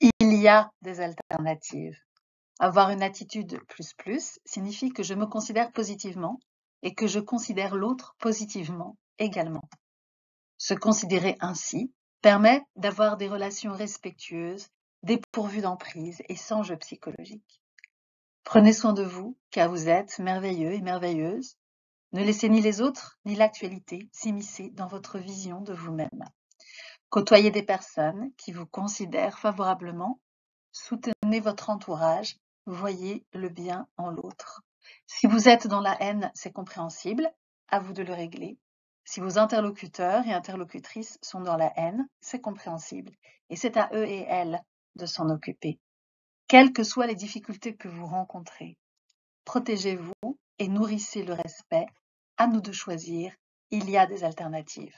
Il y a des alternatives. Avoir une attitude plus plus signifie que je me considère positivement et que je considère l'autre positivement également. Se considérer ainsi permet d'avoir des relations respectueuses, dépourvues d'emprise et sans jeu psychologique. Prenez soin de vous, car vous êtes merveilleux et merveilleuse. Ne laissez ni les autres ni l'actualité s'immiscer dans votre vision de vous-même. Côtoyez des personnes qui vous considèrent favorablement. Soutenez votre entourage. Voyez le bien en l'autre. Si vous êtes dans la haine, c'est compréhensible. À vous de le régler. Si vos interlocuteurs et interlocutrices sont dans la haine, c'est compréhensible. Et c'est à eux et elles de s'en occuper. Quelles que soient les difficultés que vous rencontrez, protégez-vous et nourrissez le respect. À nous de choisir. Il y a des alternatives.